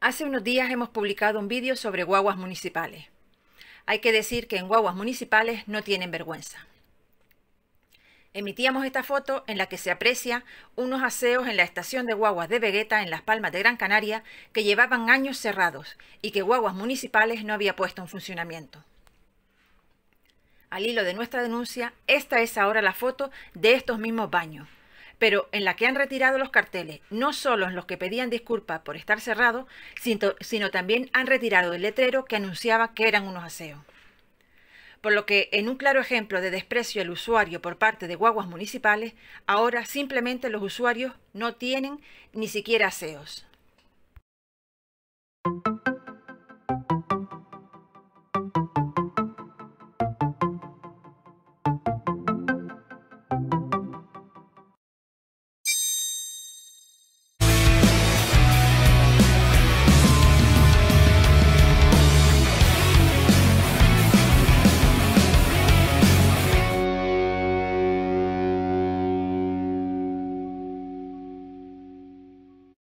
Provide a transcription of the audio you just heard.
Hace unos días hemos publicado un vídeo sobre guaguas municipales. Hay que decir que en guaguas municipales no tienen vergüenza. Emitíamos esta foto en la que se aprecia unos aseos en la estación de guaguas de Vegueta en Las Palmas de Gran Canaria que llevaban años cerrados y que guaguas municipales no había puesto en funcionamiento. Al hilo de nuestra denuncia, esta es ahora la foto de estos mismos baños, pero en la que han retirado los carteles, no solo en los que pedían disculpas por estar cerrados, sino, también han retirado el letrero que anunciaba que eran unos aseos. Por lo que, en un claro ejemplo de desprecio al usuario por parte de guaguas municipales, ahora simplemente los usuarios no tienen ni siquiera aseos.